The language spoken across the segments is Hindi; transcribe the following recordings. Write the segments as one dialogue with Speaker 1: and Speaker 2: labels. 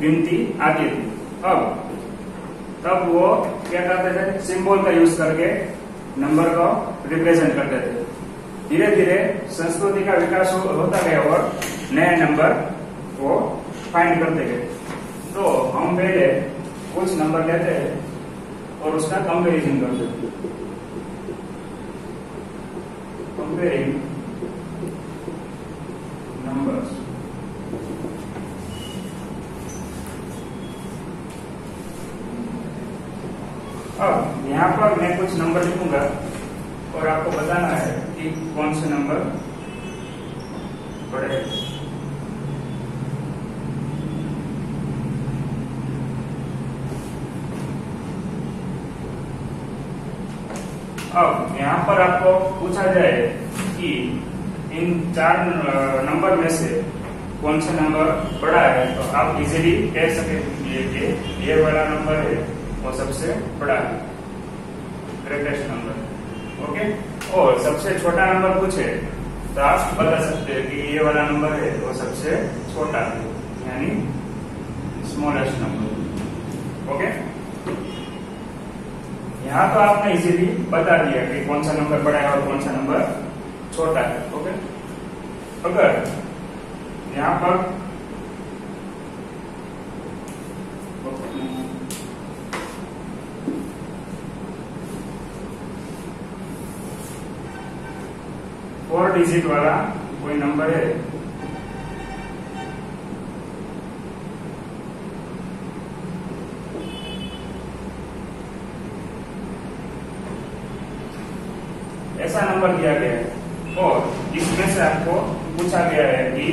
Speaker 1: गिनती आती थी। अब तब वो क्या करते थे? सिंबल का यूज़ करके नंबर को रिप्रेजेंट करते थे। धीरे धीरे संस्कृति का विकास हो, होता गया और नए नंबर को फाइंड करते गए। तो हम पहले कुछ नंबर लेते हैं और उसका कंपेरिजन करते हैं। कंपेयरिंग नंबर्स अब यहाँ पर मैं कुछ नंबर लिखूँगा और आपको बताना है कि कौन से नंबर बड़े अब यहाँ पर आपको पूछा जाए कि इन चार नंबर में से कौन सा नंबर बड़ा है तो आप इजीली कह सके ये वाला नंबर है। वो सबसे बड़ा है ग्रेटेस्ट नंबर ओके और सबसे छोटा नंबर पूछे तो आप बता सकते हैं कि ये वाला नंबर है, वो सबसे छोटा है यानी स्मॉलेस्ट नंबर ओके यहाँ तो आपने इजीली बता दिया कि कौन सा नंबर बड़ा है और कौन सा नंबर छोटा है ओके अगर यहाँ पर फोर डिजिट वाला कोई नंबर है? ऐसा नंबर दिया गया है। और इसमें से आपको पूछा गया है कि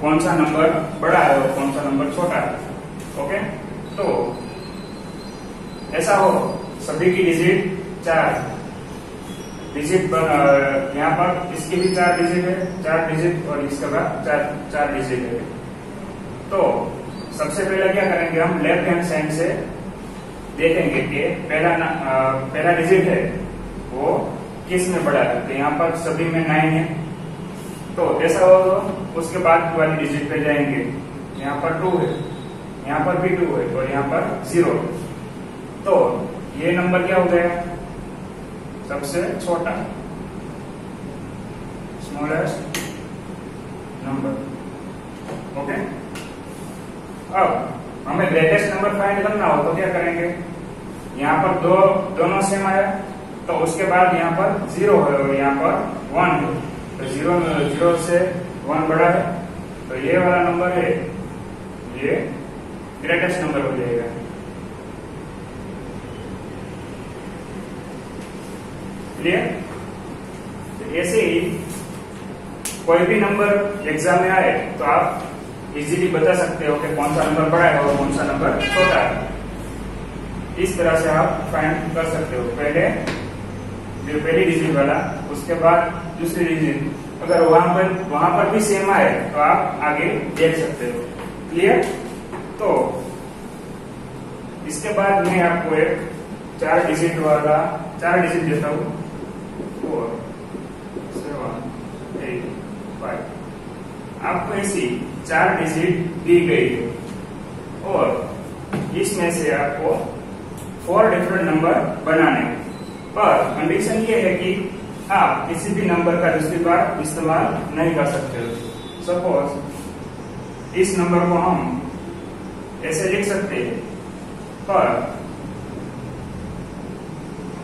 Speaker 1: कौन सा नंबर बड़ा है और कौन सा नंबर छोटा है। ओके तो ऐसा हो, सभी की डिजिट चार। डिजिट पर यहाँ पर इसकी भी चार डिजिट है, चार डिजिट और इसके बाद चार चार डिजिट है। तो सबसे पहले क्या करेंगे हम लेफ़्ट हैंड साइड से देखेंगे कि पहला पहला डिजिट है, वो किसमें बड़ा है? तो यहाँ पर सभी में नाइन है। तो ऐसा हो तो उसके बाद वाली डिजिट पे जाएँगे। यहाँ पर टू है, यहाँ पर भी टू है और यहाँ पर ज़ीरो तो ये नंबर क्या हो गया? सबसे छोटा स्मॉलेस्ट नंबर ओके अब, हमें ग्रेटेस्ट नंबर फाइंड करना हो तो क्या करेंगे? यहाँ पर दो, दोनों सेम आया तो उसके बाद यहाँ पर ज़ीरो है और यहाँ पर वन है। तो ज़ीरो ज़ीरो से वन बड़ा है तो ये वाला नंबर है, ये ग्रेटेस्ट नंबर हो जाएगा। क्लियर? तो ऐसे ही कोई भी नंबर एग्ज़ाम में आए तो आप इजीली बता सकते हो कि कौन सा नंबर बड़ा है और कौन सा नंबर छोटा है। इस तरह से आप फाइंड कर सकते हो। पहले, जो पहली डिजिट वाला, उसके बाद दूसरी डिजिट अगर वहाँ पर वहाँ पर भी सेम आए तो आप आगे देख सकते हो। क्लियर तो इसके बाद मैं आपको एक चार डिजिट वाला, चार डिजिट देता हूँ। फोर सेवन एट फाइव आपको ऐसी चार डिजिट दी गई। है और इसमें से आपको फोर डिफरेंट नंबर बनाने पर कंडीशन ये है कि आप किसी भी नंबर का दूसरी बार इस्तेमाल नहीं कर सकते। सपोज़ इस नंबर को हम ऐसे लिख सकते हैं, पर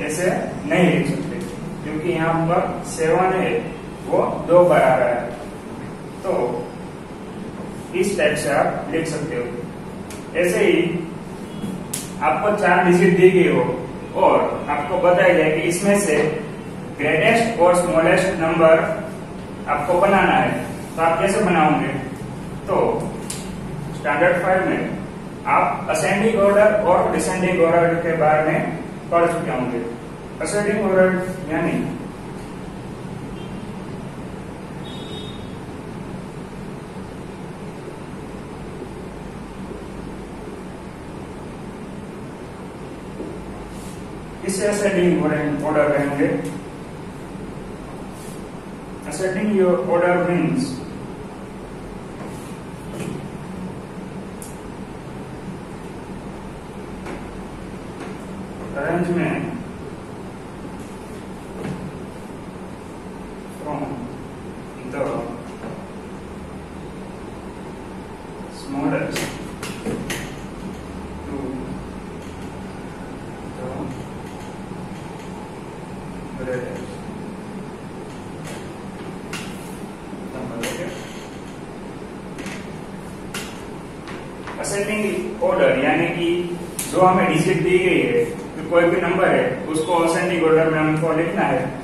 Speaker 1: ऐसे नहीं लिख सकते। क्योंकि यहाँ पर सेवन है, वो दो बार आ रहा है। तो इस टाइप से आप लिख सकते हो। ऐसे ही आपको चार डिजिट दी गई हो और आपको बताया जाए कि इसमें से ग्रेटेस्ट और स्मॉलेस्ट नंबर आपको बनाना है। तो आप कैसे बनाओगे? तो स्टैंडर्ड फाइव में आप असेंडिंग ऑर्डर और डिसेंडिंग ऑर्डर के बारे में पढ़ चुके होंगे। असेटिंग ओरल यानी इसे असेटिंग ऑर्डर कहेंगे ascending your order means arrangement from the smallest to the greatest. Ascending order यानी कि जो हमें डिजिट दी गई है कोई भी नंबर है, उसको असेंडिंग ऑर्डर में हमको लिखना है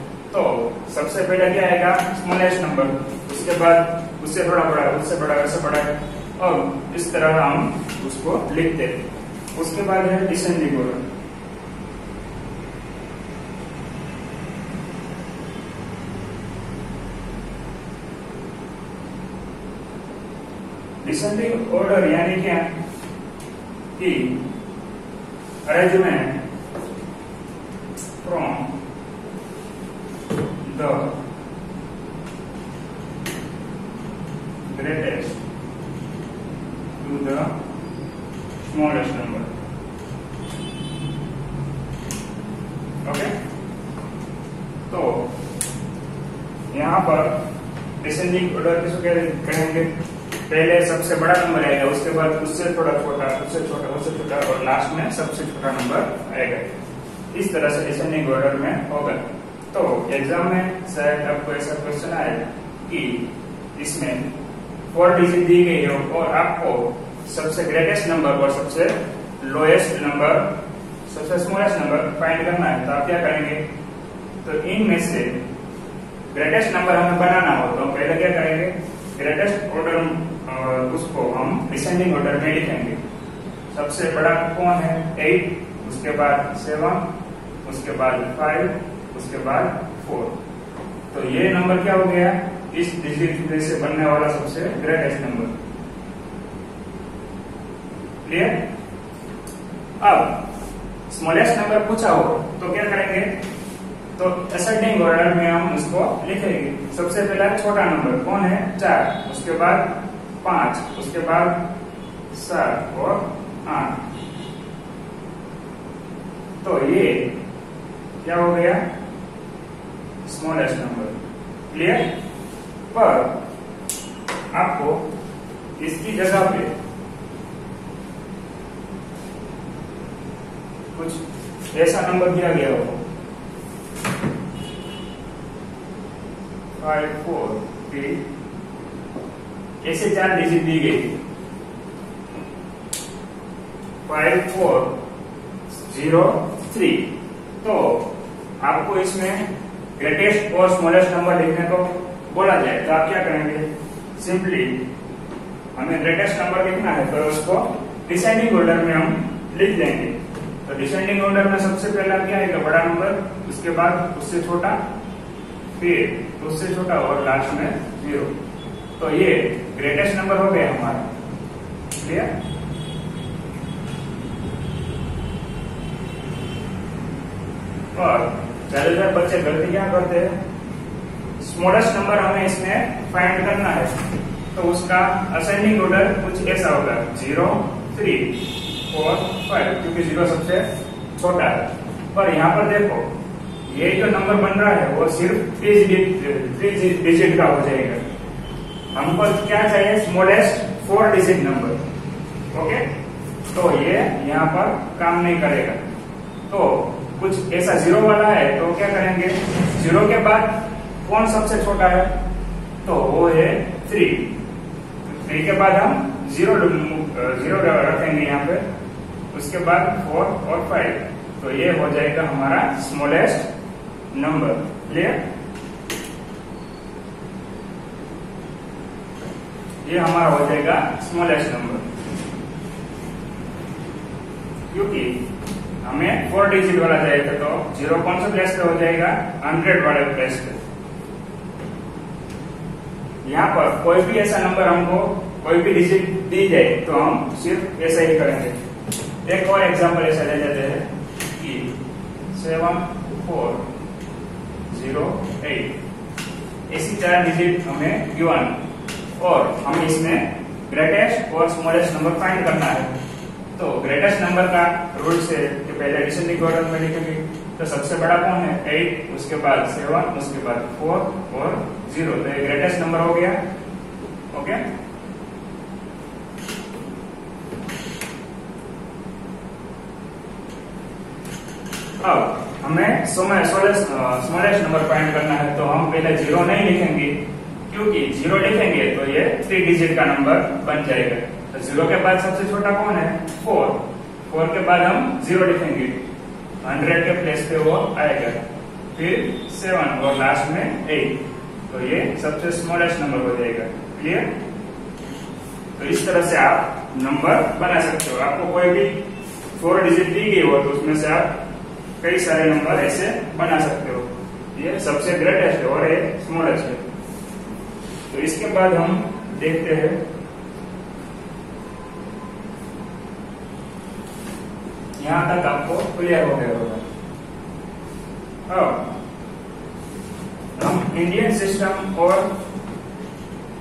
Speaker 1: सबसे पहले क्या आएगा? Smallest number. उसके बाद उससे थोड़ा बड़ा, उससे बड़ा उससे बड़ा। और इस तरह हम उसको लिखते हैं। उसके बाद है डिसेंडिंग ऑर्डर। डिसेंडिंग ऑर्डर यानी क्या? कि arrangement from the greatest to the smallest number. Okay तो यहाँ पर डिसेंडिंग ऑर्डर किसको कहेंगे पहले सबसे बड़ा नंबर आएगा, उसके बाद उससे थोड़ा छोटा, उससे छोटा उससे छोटा, और लास्ट में सबसे छोटा नंबर आएगा। इस तरह से डिसेंडिंग ऑर्डर में होगा। तो एग्ज़ाम में शायद आपको ऐसा क्वेश्चन आए कि इसमें फोर डिजिट दी गई हो और आपको सबसे ग्रेटेस्ट नंबर और सबसे लोएस्ट नंबर सबसे स्मॉलेस्ट नंबर फाइंड करना है तो आप क्या करेंगे? तो इनमें से ग्रेटेस्ट नंबर हमें बनाना हो तो पहले क्या करेंगे? ग्रेटेस्ट ऑर्डर उसको हम डिसेंडिंग ऑर्डर में लिखेंगे। सबसे बड़ा कौन है? एट उसके बाद सेवन उसके बाद फाइव उसके बाद फोर तो ये नंबर क्या हो गया? इस डिजिट से बनने वाला सबसे ग्रेटेस्ट नंबर क्लियर अब स्मॉलेस्ट नंबर पूछा हो तो क्या करेंगे? तो असेंडिंग ऑर्डर में हम उसको लिखेंगे। सबसे पहला छोटा नंबर कौन है? चार। उसके बाद पाँच, उसके बाद सात और आठ। तो ये क्या हो गया? स्मॉलेस्ट नंबर क्लियर पर आपको इसकी जगह पे कुछ ऐसा नंबर दिया गया हो। फाइव फोर थ्री ऐसे चार डिजिट दी गई फाइव फोर ज़ीरो थ्री तो आपको इसमें ग्रेटेस्ट और स्मॉलेस्ट नंबर लिखने को बोला जाए तो आप क्या करेंगे? सिंपली हमें ग्रेटेस्ट नंबर लिखना है तो उसको डिसेंडिंग ऑर्डर में हम लिख देंगे। तो डिसेंडिंग ऑर्डर में सबसे पहला क्या आएगा? बड़ा नंबर उसके बाद उससे छोटा, फिर उससे छोटा और लास्ट में ज़ीरो तो ये ग्रेटेस्ट नंबर हो गया हमारा। क्लियर और ज़्यादातर बच्चे गलती क्या करते हैं? स्मॉलेस्ट नंबर हमें इसमें फाइंड करना है। तो उसका असेंडिंग ऑर्डर कुछ ऐसा होगा। ज़ीरो थ्री फोर फाइव क्योंकि ज़ीरो सबसे छोटा है। पर यहाँ पर देखो ये जो नंबर बन रहा है, वो सिर्फ़ थ्री डिजिट का हो जाएगा। हमको क्या चाहिए? Smallest four digit number okay तो ये यहाँ पर काम नहीं करेगा। तो कुछ ऐसा ज़ीरो वाला है तो क्या करेंगे? ज़ीरो के बाद कौन सबसे छोटा है? तो वो है थ्री थ्री के बाद हम ज़ीरो ज़ीरो रखेंगे यहाँ पे। उसके बाद फोर और फाइव तो ये हो जाएगा हमारा स्मॉलेस्ट नंबर क्लियर ये हमारा हो जाएगा स्मॉलेस्ट नंबर क्योंकि हमें फोर डिजिट वाला चाहिए तो ज़ीरो कौन सा प्लेस हो जाएगा? हंड्रेड वाले प्लेस यहाँ पर कोई भी ऐसा नंबर हमको कोई भी डिजिट दी जाए तो हम सिर्फ़ ऐसा ही करेंगे. एक और एग्जांपल ऐसा ले जाते हैं. कि सेवन फोर ज़ीरो एट ऐसी चार डिजिट हमें गिवन और हम इसमें ग्रेटेस्ट और स्मॉलेस्ट नंबर फाइंड करना है। तो ग्रेटेस्ट नंबर का रूल से कि पहले एडिशन ऑर्डर में लिखेंगे तो सबसे बड़ा कौन है? एट उसके बाद सेवन उसके बाद फोर और ज़ीरो तो ये ग्रेटेस्ट नंबर हो गया। ओके अब हमें स्मॉलेस्ट नंबर फाइंड करना है। तो हम पहले ज़ीरो नहीं लिखेंगे। क्योंकि ज़ीरो लिखेंगे तो ये थ्री डिजिट का नंबर बन जाएगा। तो ज़ीरो के बाद सबसे छोटा कौन है? फोर फोर के बाद हम ज़ीरो लिखेंगे। हंड्रेड के प्लेस पे वो आएगा। फिर सेवन और लास्ट में एट तो ये सबसे स्मॉलेस्ट नंबर हो जाएगा। क्लियर तो इस तरह से आप नंबर बना सकते हो। आपको कोई भी फोर डिजिट दी गई हो तो उसमें से आप कई सारे नंबर ऐसे बना सकते हो। ये सबसे ग्रेटेस्ट है और ये स्मॉलेस्ट है। तो इसके बाद हम देखते हैं। यहाँ तक आपको क्लियर हो गया होगा। अब हम इंडियन सिस्टम और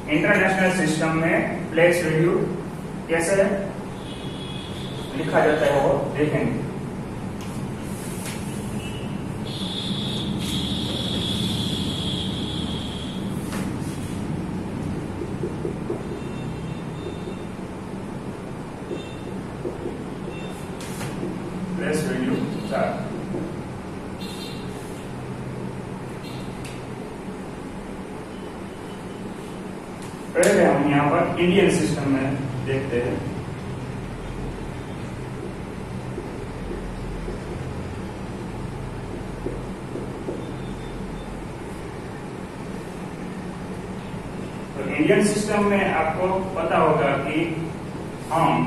Speaker 1: इंटरनेशनल सिस्टम में प्लेस वैल्यू कैसे लिखा जाता है वो देखेंगे प्लेस चार पहले हम यहाँ पर इंडियन सिस्टम में देखते हैं। तो इंडियन सिस्टम में आपको पता होगा कि हम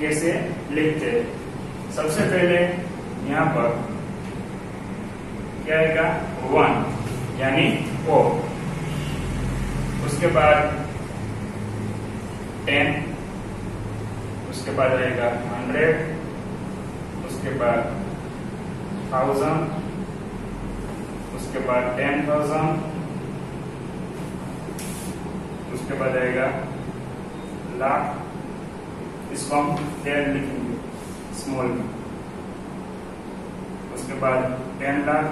Speaker 1: कैसे लिखते हैं। सबसे पहले यहाँ पर क्या आएगा? वन यानी ओ उसके बाद टेन उसके बाद आएगा हंड्रेड उसके बाद थाउज़ेंड उसके बाद टेन थाउज़ेंड उसके बाद आएगा लाख। इसको हम टेन लिखेंगे स्मॉल में। उसके बाद टेन लाख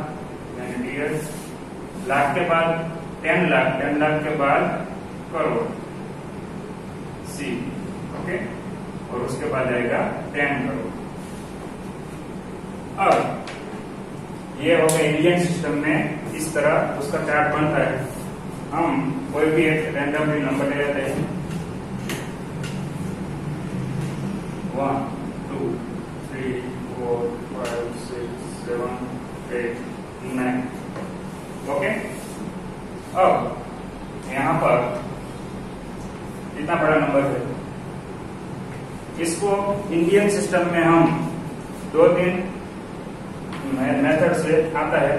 Speaker 1: यानी डियर लाख के बाद टेन लाख टेन लाख के बाद करोड़ सी ओके और उसके बाद आएगा टेन करोड़। अब, ये हो गया इंडियन सिस्टम में इस तरह उसका चार्ट बनता है। हम कोई भी एक रैंडमली नंबर ले लेते हैं। One two three four five six seven eight okay अब, यहाँ पर इतना बड़ा नंबर है? इसको इंडियन सिस्टम में हम दो तीन मेथड से आता है।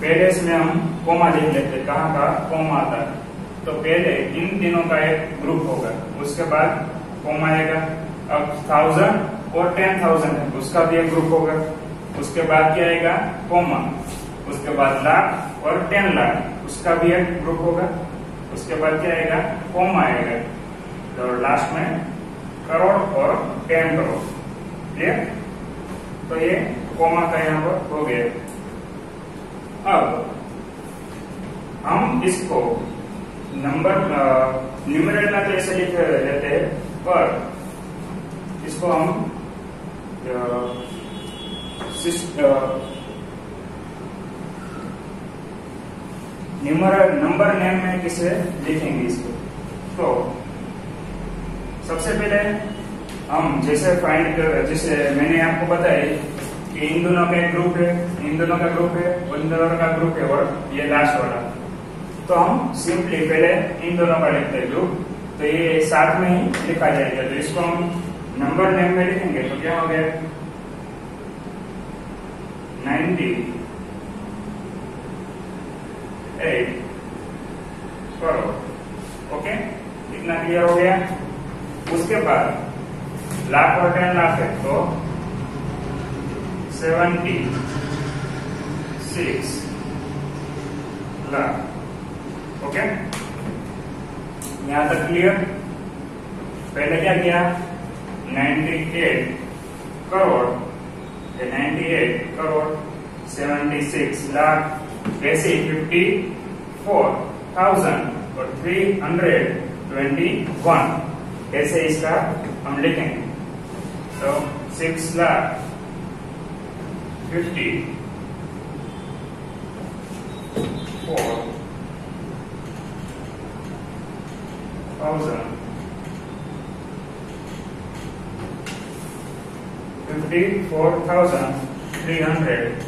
Speaker 1: पहले इसमें हम कोमा लिख लेते कहाँ का? कोमा आता है। तो पहले इन दिनों का एक ग्रुप होगा। उसके बाद कोमा आएगा। अब थाउज़ेंड और टेन थाउज़ेंड है। उसका भी एक ग्रुप होगा। उसके बाद क्या आएगा? कोमा उसके बाद लाख और टेन लाख। उसका भी एक ग्रुप होगा। उसके बाद क्या आएगा? कोमा आएगा। तो लास्ट में करोड़ और टेन करोड़। क्लियर तो ये कोमा का यहाँ पर हो गया। अब हम इसको नंबर न्यूमरेटर में तो ऐसे लिख लेते हैं? पर इसको हम नंबर नेम में किसे लिखेंगे इसको? तो सबसे पहले हम जैसे फाइंड कर, जैसे मैंने आपको बताया कि इन दोनों का ग्रुप है, इन दोनों का ग्रुप है इन दोनों का ग्रुप है और ये लास्ट वाला। तो हम सिंपली पहले इन दोनों का लिखते हैं ग्रुप तो ये साथ में ही लिखा जाएगा। तो इसको हम नंबर नेम में लिखेंगे तो क्या हो गया? एट। करोड़ ओके? इतना क्लियर हो गया? उसके बाद लाख और टेन लाख है तो सेवेंटी सिक्स लाख ओके? यहाँ तक क्लियर पहले क्या किया? 98 करोड़। 98 करोड़ 76 लाख ऐसे फिफ्टी फोर थाउज़ेंड और थ्री हंड्रेड ट्वेंटी वन ऐसे इसका हम लिखेंगे तो six lakh fifty four thousand fifty four thousand three hundred.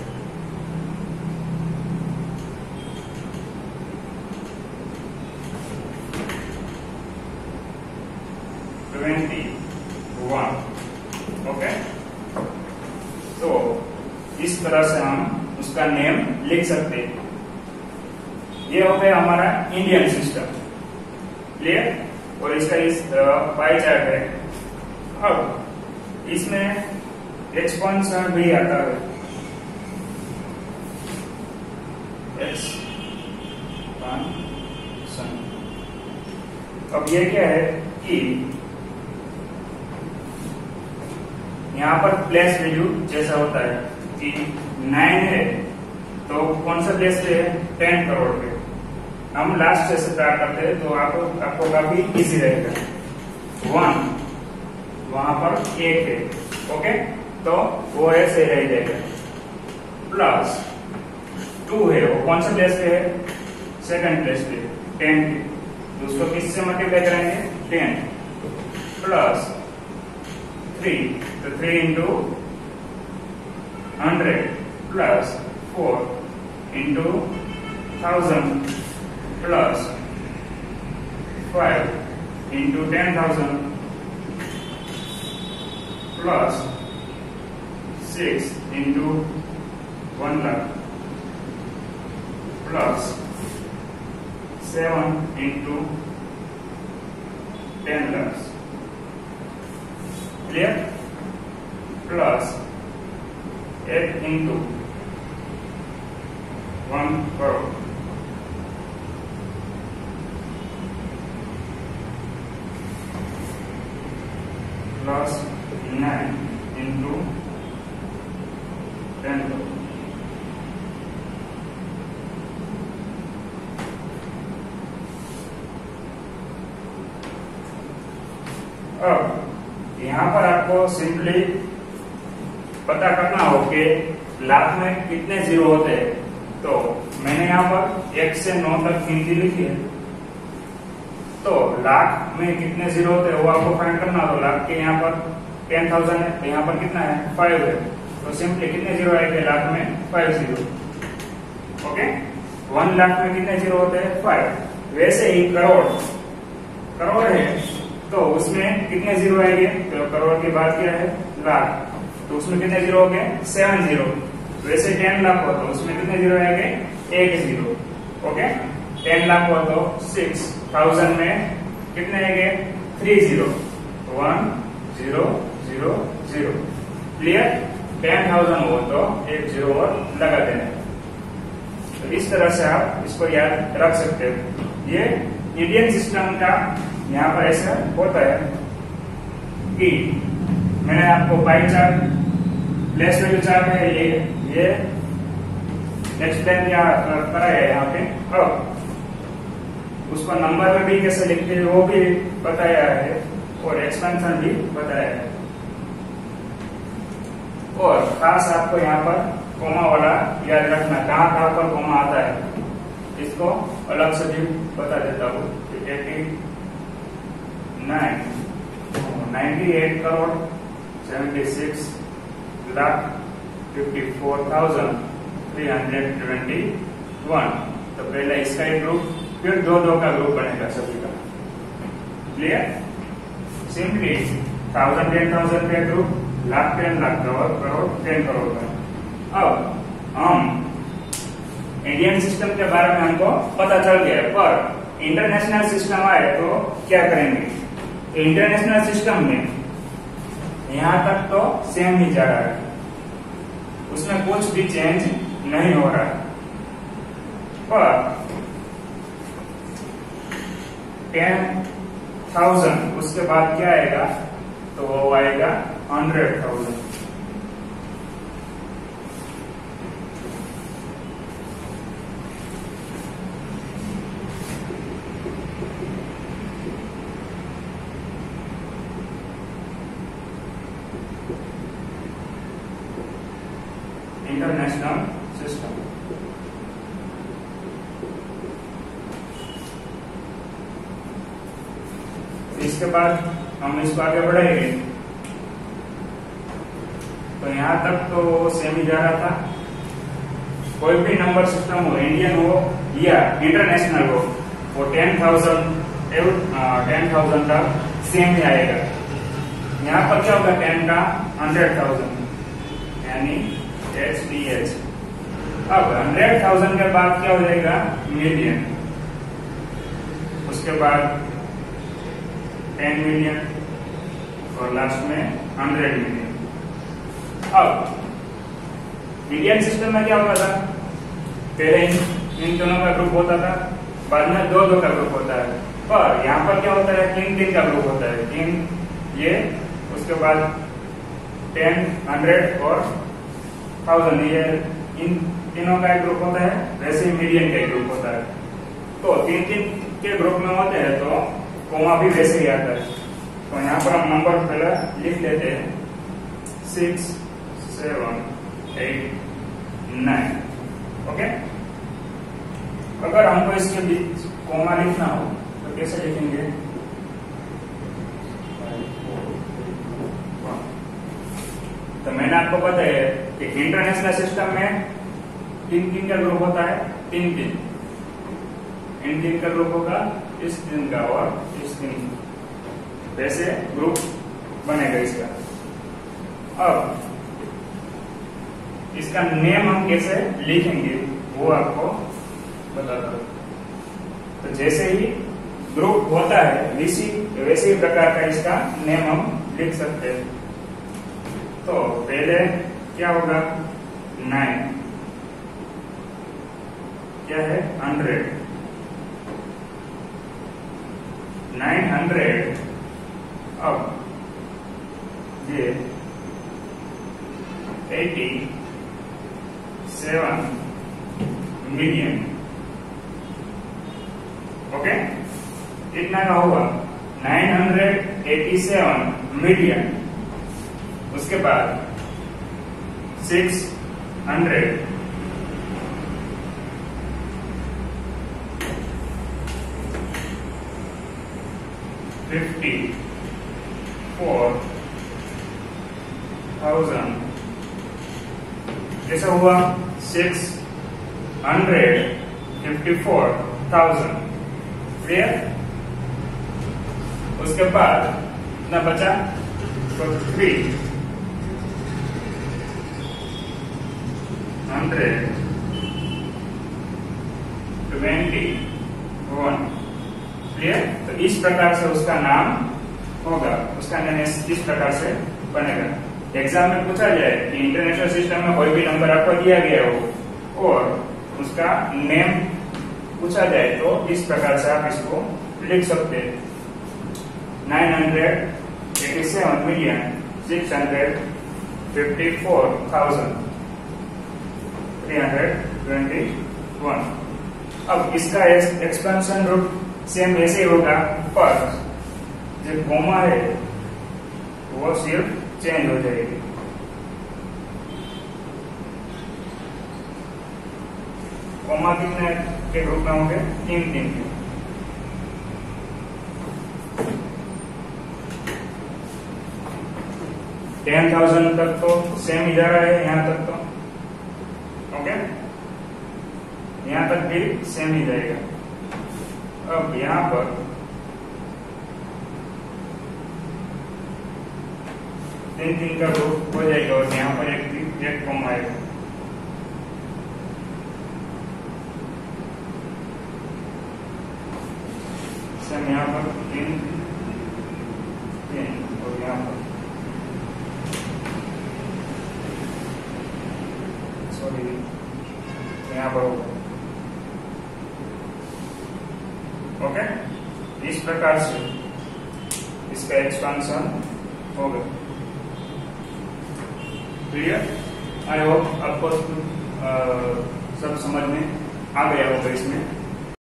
Speaker 1: Twenty one okay तो इस तरह से हम उसका नेम लिख सकते हैं। ये हो गया हमारा इंडियन सिस्टम क्लियर और इसका इस पाई चार्ट है। अब, इसमें एक्सपांशन भी आता है अब ये क्या है कि यहाँ पर प्लेस वैल्यू जैसा होता है कि नाइन है तो कौन सा प्लेस पे है? टेन करोड़ पे। हम लास्ट से स्टार्ट करते हैं तो आपको आपको काफ़ी इजी रहेगा। वन वहाँ पर एक है ओके तो वो ऐसे रह जाएगा प्लस टू है वो। कौन सा प्लेस पे है? सेकंड प्लेस पे। टेन पे। तो किससे मल्टीप्लाई करेंगे? टेन प्लस थ्री तो three into hundred plus four into thousand plus five into ten thousand plus 6 into 1 lakh plus 7 into 10 lakhs. Clear? Plus 8 into 1 crore. कि लाख में कितने ज़ीरो होते हैं? तो मैंने यहाँ पर एक से नौ तक गिनती लिखी है। तो लाख में कितने ज़ीरो होते हैं वो आपको फाइंड करना हो। लाख के यहाँ पर टेन थाउज़ेंड है तो यहाँ पर कितना है? फाइव है। तो सिंपली कितने ज़ीरो आएँगे? लाख में five zero. Okay one lakh में कितने ज़ीरो होते हैं? फाइव वैसे ही करोड़। करोड़ है। तो उसमें कितने ज़ीरो आएँगे? तो करोड़ की बात क्या है? लाख। तो उसमें कितने ज़ीरो हो गए? सेवन ज़ीरो वैसे टेन लाख हो तो उसमें कितने ज़ीरो आएँगे एक ज़ीरो ओके टेन लाख हो तो सिक्स थाउज़ेंड में कितने आएँगे three zero one zero zero zero clear ten thousand हो तो एक ज़ीरो और लगा देना। तो इस तरह से आप इसको याद रख सकते हो। ये इंडियन सिस्टम का यहाँ पर ऐसा होता है कि मैंने आपको pie chart place value chart है ये ये किया कराया है यहाँ पे। अब उसको नंबर में भी कैसे लिखते हैं वो भी बताया है और एक्सपेंशन भी बताया है। और खास आपको यहाँ पर कोमा वाला याद रखना कहाँ कहाँ पर कोमा आता है, इसको अलग से भी बता देता हूँ। Eighty nine ninety eight crore seventy six lakh fifty four thousand three hundred twenty one तो पहले इसका एक ग्रुप फिर दो दो का ग्रुप बनेगा सभी का। Clear simply thousand ten thousand का group lakh ten lakh crore crore ten crore का। अब, हम इंडियन सिस्टम के बारे में हमको पता चल गया है, पर इंटरनेशनल सिस्टम आए तो क्या करेंगे? इंटरनेशनल सिस्टम में यहाँ तक तो सेम ही जा रहा है। उसमें कुछ भी चेंज नहीं हो रहा। है पर टेन थाउज़ेंड उसके बाद क्या आएगा? तो वो आएगा हंड्रेड थाउज़ेंड सिस्टम इसके बाद हम इसको आगे बढ़ाएँगे। तो यहाँ तक तो सेम ही जा रहा था। कोई भी नंबर सिस्टम हो इंडियन हो या इंटरनेशनल हो, वो टेन थाउज़ेंड टेन थाउज़ेंड का सेम ही आएगा। यहाँ पर क्या होगा? टेन का हंड्रेड थाउज़ेंड यानी एच डी एच अब हंड्रेड थाउज़ेंड के बाद क्या हो जाएगा? मिलियन उसके बाद टेन मिलियन और लास्ट में हंड्रेड मिलियन अब मिलियन सिस्टम में क्या होता था? पहले इन, दोनों का ग्रुप होता था बाद में दो दो का ग्रुप होता है। पर यहाँ पर क्या होता है? तीन तीन का ग्रुप होता है। तीन ये उसके बाद टेन हंड्रेड और थाउज़ेंड ये इन तीनों का एक ग्रुप होता है, वैसे ही मिलियन का एक ग्रुप होता है। तो तीन तीन के ग्रुप में होते हैं तो कोमा भी वैसे ही आता है। तो यहाँ पर हम नंबर पहले लिख लेते हैं। Six seven eight nine okay अगर हमको इसके बीच कोमा लिखना हो तो कैसे लिखेंगे? तो मैंने आपको बताया कि इंटरनेशनल सिस्टम में तीन तीन का ग्रुप होता है, तीन तीन। इन तीन का ग्रुप होगा, इस दिन का और इस दिन वैसे ग्रुप बनेगा इसका। अब, इसका नेम हम कैसे लिखेंगे, वो आपको बता दो तो जैसे ही ग्रुप होता है वैसी वैसे ही प्रकार का इसका नेम हम लिख सकते हैं। तो पहले क्या होगा? नाइन क्या है? हंड्रेड नाइन हंड्रेड अब ये एटी सेवन मिलियन ओके इतना का होगा nine hundred eighty seven million उसके बाद six hundred fifty four thousand कैसा हुआ six hundred fifty four thousand clear उसके बाद कितना बचा तो three hundred twenty one clear इस प्रकार से उसका नाम होगा। उसका इस इस प्रकार से बनेगा। एग्ज़ाम में पूछा जाए कि इंटरनेशनल सिस्टम में कोई भी नंबर आपको दिया गया हो, और उसका नेम पूछा जाए तो इस प्रकार से आप इसको लिख सकते हैं। Nine hundred eighty seven million six hundred fifty four thousand three hundred twenty one अब इसका एक्सपेंशन रूट सेम ऐसे होगा पर जो कोमा है, वो सिर्फ़ चेंज हो जाएगी। कोमा कितने के ग्रुप में होंगे? तीन तीन के टेन थाउज़ेंड तक तो सेम ही जा रहा है, यहाँ तक तो। ओके यहाँ तक भी सेम ही जाएगा। अब यहाँ पर तीन तीन का दो हो जाएगा और यहाँ पर एक एक कम आएगा। यहाँ पर तीन तीन और यहाँ पर सॉरी यहाँ पर होगा ओके इस